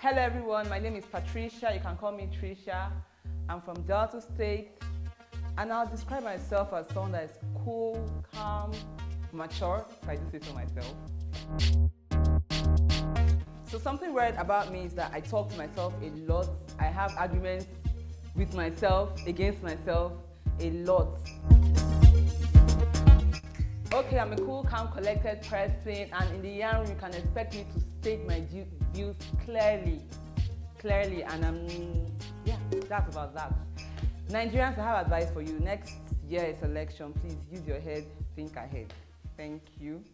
Hello everyone, my name is Patricia. You can call me Tricia. I'm from Delta State and I'll describe myself as someone that is cool, calm, mature, if I do say so myself. So something weird about me is that I talk to myself a lot. I have arguments with myself, against myself, a lot. Okay, I'm a cool, calm, collected person, and in the Yan Room, you can expect me to state my views clearly, clearly, and I'm, yeah, that's about that. Nigerians, I have advice for you. Next year is election. Please use your head, think ahead. Thank you.